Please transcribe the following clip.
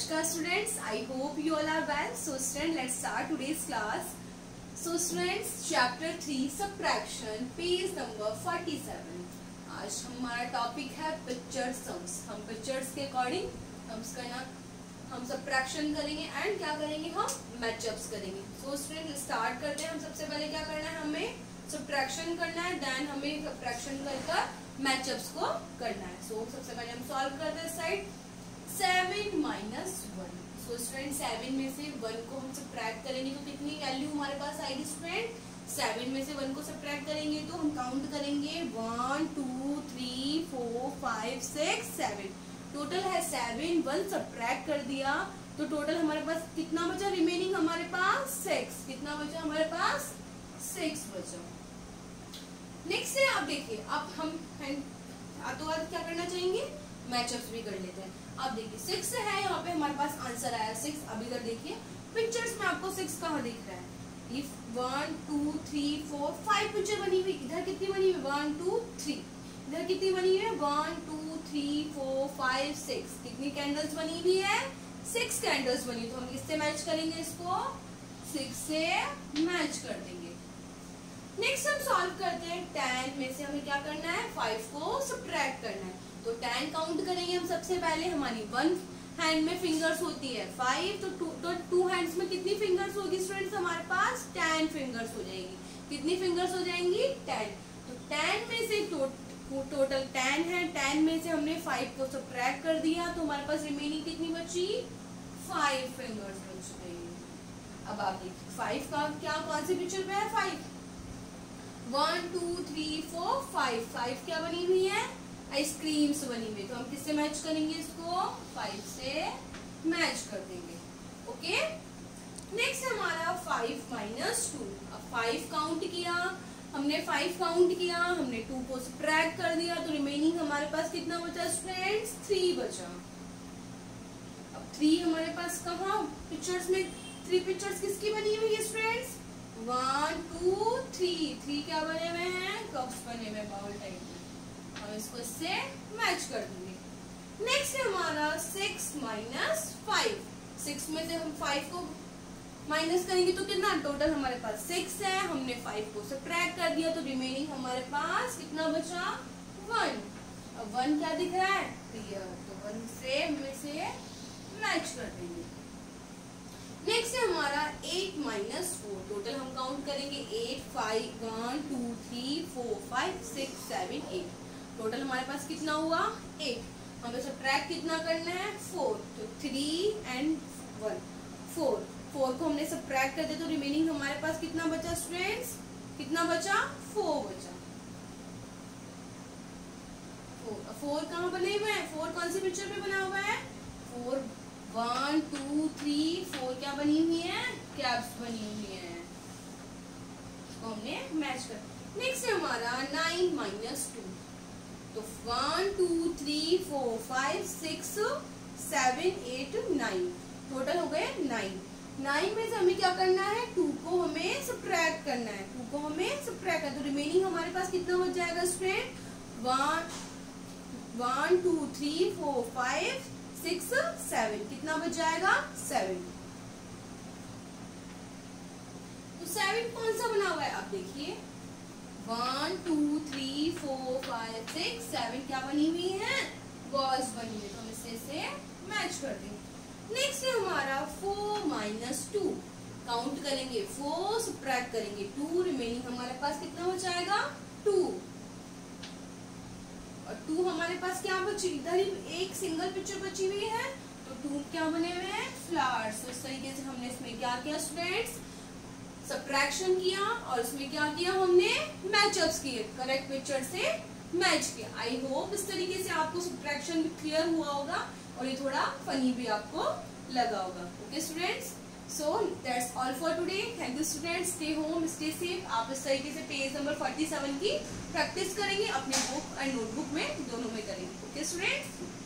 Namaskar students, I hope you all are well. So students, let's start today's class. So students, chapter 3 subtraction, page number 47. आज हमारा topic है picture sums हम pictures के according sums करना हम subtraction करेंगे and क्या करेंगे हम? मैचअप्स करेंगे. सो स्टूडेंट स्टार्ट करते हैं. हम सबसे पहले क्या करना है? हमें सब्ट्रैक्शन करना है. देन हमें सब्ट्रैक्शन कर कर मैचअप्स को करना है. सो so, सबसे पहले हम सॉल्व करते हैं side seven minus one so student seven में से वन को हम सब्ट्रैक्ट करेंगे तो कितनी वैल्यू हमारे पास आएगी स्टूडेंट सेवन में से वन को सब्ट्रैक्ट करेंगे तो हम काउंट करेंगे one two three four five six seven total है सेवन वन सब्ट्रैक्ट कर दिया तो टोटल हमारे पास कितना बचा? रिमेनिंग हमारे पास सिक्स कितना बचा? हमारे पास सिक्स बचा। नेक्स्ट है, आप देखिए अब हम आज क्या करना चाहेंगे? मैचअप्स भी कर लेते हैं। अब देखिए सिक्स है, यहाँ पे हमारे पास आंसर आया सिक्स अब इधर देखिए पिक्चर्स में आपको सिक्स कहाँ दिख रहा है? If one two three four five picture बनी हुई। इधर कितनी बनी हुई? वन टू थ्री इधर कितनी बनी हुई है? One two three four five six कितनी कैंडल्स बनी हुई है? सिक्स कैंडल्स बनी तो हम किससे मैच करेंगे इसको? सिक्स से मैच कर देंगे। नेक्स्ट हम सॉल्व करते हैं टेन में से हमें क्या करना है? फाइव को सब्ट्रैक्ट करना है। तो टेन काउंट करेंगे हम सबसे पहले हमारी वन हैंड में फिंगर्स होती है फाइव तो टू तो टू हैंड्स में कितनी फिंगर्स होगी स्टूडेंट्स हमारे पास? टेन फिंगर्स हो जाएगी। कितनी फिंगर्स हो जाएँगी? टेन तो टेन में से टो, टोटल टेन है। टेन में से हमने फाइव को सब्ट्रैक्ट कर दिया तो हमारे पास रिमेनिंग कितनी बची? फाइव फिंगर्स बच गई। अब आप देखिए फाइव का क्या कौन सी पिक्चर पे है five one two three four five five क्या बनी हुई है? आइसक्रीम्स बनी हुई तो हम किससे मैच करेंगे इसको? फाइव से मैच कर देंगे। ओके नेक्स्ट हमारा फाइव माइनस टू अब फाइव काउंट किया। हमने फाइव काउंट किया। हमने टू को सब्ट्रैक्ट कर दिया। तो रिमेनिंग हमारे पास कितना बचा स्टूडेंट्स थ्री बचा। अब थ्री हमारे पास कहा? पिक्चर्स में थ्री पिक्चर्स किसकी बनी हुई है students one two three three क्या बने हुए हैं? कप्स बने हुए बाउल टाइप में हम इसको इससे मैच कर देंगे। नेक्स्ट है हमारा सिक्स माइनस फाइव सिक्स में से हम फाइव को माइनस करेंगे तो कितना टोटल हमारे पास सिक्स है? हमने फाइव को सब्ट्रैक्ट कर दिया तो रिमेनिंग हमारे पास कितना बचा? वन अब वन क्या दिख रहा है? क्लियर तो वन से में से मैच कर देंगे। नेक्स्ट है हमारा एट माइनस फोर टोटल हम काउंट करेंगे eight five one two three four five six seven eight total हमारे पास कितना हुआ? एट हमें सब ट्रैक कितना करना है? फोर तो three and one four four को हमने सब ट्रैक कर दिया तो रिमेनिंग हमारे पास कितना बचा स्टूडेंट्स कितना बचा? फोर बचा. फोर कहाँ बने हुए हैं? फोर कौन सी पिक्चर पे बना हुआ है? Four one two three four क्या बनी हुई है? कैप्स बनी हुई है. इसको हमने मैच कर नेक्स्ट है हमारा नाइन माइनस टू तो one two three four five six seven eight nine total हो गए नाइन नाइन में से हमें क्या करना है? टू को हमें सब्ट्रैक्ट करना है. टू को हमें सब्ट्रैक्ट करना तो रिमेनिंग हमारे पास कितना बच जाएगा student one one two three four five six seven कितना बच जाएगा? सेवन तो सेवन कौन सा बना हुआ है? आप देखिए. One two three four five six seven क्या बनी हुई है? बॉल्स बनी हुई तो हम इससे से मैच कर देंगे। नेक्स्ट है हमारा फोर माइनस टू काउंट करेंगे फोर सब्ट्रैक्ट करेंगे टू रिमेनिंग हमारे पास कितना हो जाएगा? टू और टू हमारे पास क्या बची? इधर ही एक सिंगल पिक्चर बची हुई है तो टू क्या बने हुए हैं? फ्लावर्स तो इस तरीके से हमने इसमें क्या किया स्टूडेंट्स सब्ट्रैक्शन किया और उसमें क्या किया हमने? मैचअप्स किए। करेक्ट पिक्चर से मैच किया। आई होप इस तरीके से आपको सब्ट्रैक्शन क्लियर हुआ होगा और ये थोड़ा फनी भी आपको लगा होगा। Okay students so that's all for today thank you students stay home stay safe आप इस तरीके से पेज नंबर 47 की प्रैक्टिस करेंगे, अपने बुक एंड नोटबुक में दोनों में करेंगे। Okay students